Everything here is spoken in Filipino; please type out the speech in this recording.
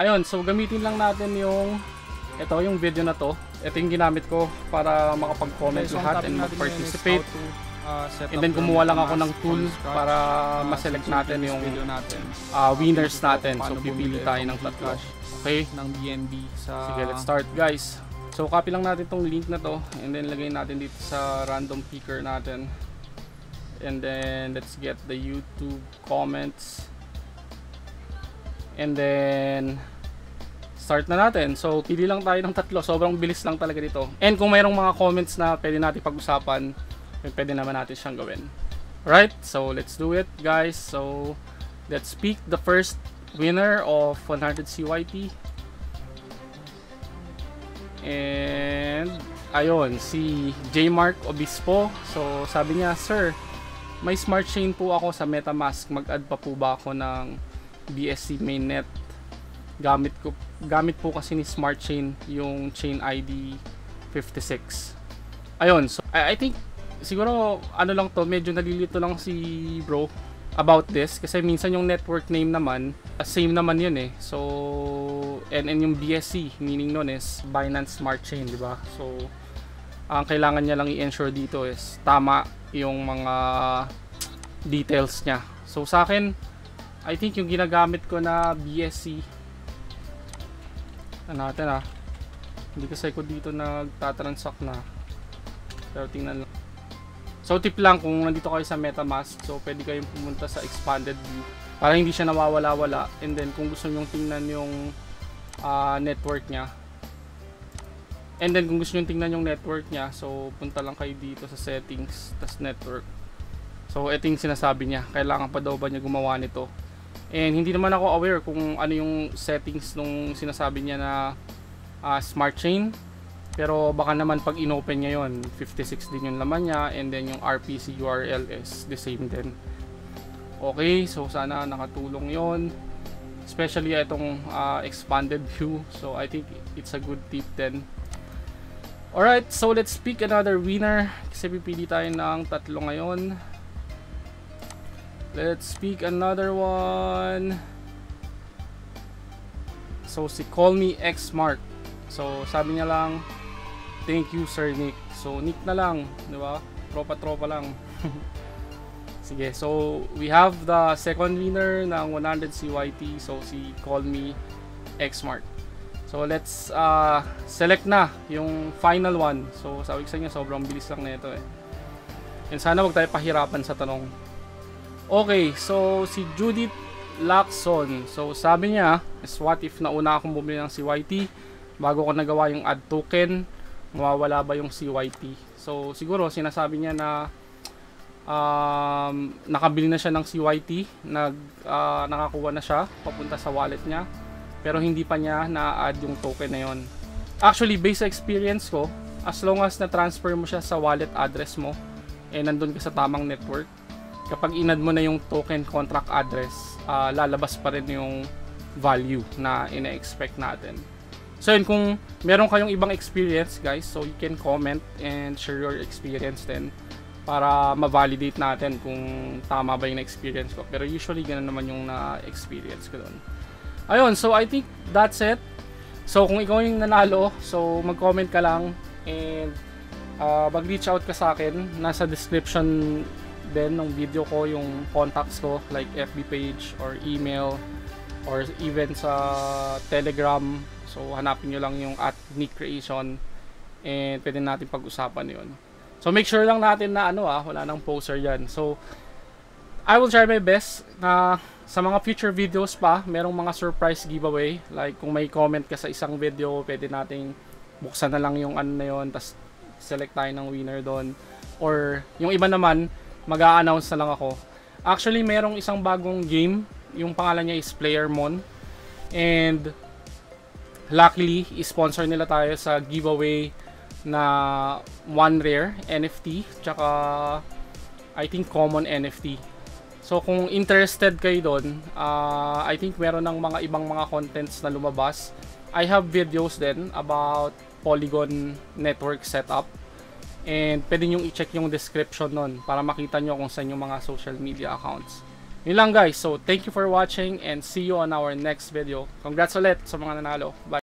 Ayun, so gamitin lang natin yung ito yung video na to. Ito yung ginamit ko para makapag-comment Okay, so lahat and mag-participate. uh, And then kumuha lang ako ng tool para Uh, ma-select natin yung video natin uh, winners natin. So pipili tayo ng tatlo. Okay? ng BNB sa Sige, let's start guys. So copy lang natin tong link na to and then lagay natin dito sa random picker natin. And then let's get the YouTube comments. And then start na natin. So pili lang tayo ng tatlo. Sobrang bilis lang talaga dito. And kung mayroong mga comments na pwede natin pag-usapan, eh, pwede naman natin siyang gawin. Right? So let's do it guys. So let's pick the first winner of 100 CYT. And ayun, si J Mark Obispo. So sabi niya, "Sir, may smart chain po ako sa MetaMask. Mag-add pa po ba ako ng BSC mainnet?" Gamit ko gamit po kasi ni Smart Chain yung chain ID 56. Ayun, so I, I think siguro ano lang to, medyo nalilito lang si bro about this kasi minsan yung network name naman uh, same naman yun eh so and, and yung BSC meaning nun is Binance Smart Chain di ba so ang kailangan niya lang i-ensure dito is tama yung mga details niya so sa akin I think yung ginagamit ko na BSC ano natin ah hindi kasi ko dito nagtatransact na pero tingnan lang So tip lang kung nandito kayo sa MetaMask, so pwede kayong pumunta sa expanded view para hindi siya nawawala-wala. And then kung gusto niyo tingnan yung uh, network niya. And then kung gusto niyo tingnan yung network niya, so punta lang kayo dito sa settings, tas network. So ito yung sinasabi niya, kailangan pa daw ba niya gumawa nito. And hindi naman ako aware kung ano yung settings nung sinasabi niya na uh, smart chain pero baka naman pag inopen niya yon 56 din yung laman niya and then yung RPC URL is the same din. Okay, so sana nakatulong yon especially itong uh, expanded view. So I think it's a good tip then. Alright, so let's pick another winner kasi pipili tayo ng tatlo ngayon. Let's pick another one. So si Call Me X Mark. So sabi niya lang Thank you Sir Nick. So Nick na lang, 'di ba? Tropa-tropa lang. Sige, so we have the second winner ng 100 CYT. So si Call Me Xmart. So let's uh, select na yung final one. So sabi ko sa inyo, sobrang bilis lang nito eh. And sana wag tayo pahirapan sa tanong. Okay, so si Judith Lacson. So sabi niya, is what if nauna akong bumili ng CYT bago ko nagawa yung add token mawawala ba yung CYT. So siguro sinasabi niya na um, nakabili na siya ng CYT, nag uh, nakakuha na siya papunta sa wallet niya, pero hindi pa niya na-add yung token na yon. Actually, based sa experience ko, as long as na-transfer mo siya sa wallet address mo, eh nandun ka sa tamang network, kapag inad mo na yung token contract address, uh, lalabas pa rin yung value na ina-expect natin. So yun, kung meron kayong ibang experience guys, so you can comment and share your experience din para ma-validate natin kung tama ba yung experience ko. Pero usually ganun naman yung na-experience ko doon. Ayun, so I think that's it. So kung ikaw yung nanalo, so mag-comment ka lang and uh, mag-reach out ka sa akin. Nasa description din ng video ko yung contacts ko like FB page or email or even sa Telegram So, hanapin nyo lang yung at Nick Creation and pwede natin pag-usapan yon. So, make sure lang natin na ano ah, wala nang poster yan. So, I will try my best na sa mga future videos pa, merong mga surprise giveaway. Like, kung may comment ka sa isang video, pwede nating buksan na lang yung ano na yun, tapos select tayo ng winner doon. Or, yung iba naman, mag-a-announce na lang ako. Actually, merong isang bagong game. Yung pangalan niya is Playermon. And, luckily, sponsor nila tayo sa giveaway na one rare NFT tsaka I think common NFT. So kung interested kayo doon, uh, I think meron ng mga ibang mga contents na lumabas. I have videos din about Polygon network setup. And pwede nyo i-check yung description nun para makita nyo kung saan yung mga social media accounts. Yun lang guys. So, thank you for watching and see you on our next video. Congrats ulit sa mga nanalo. Bye.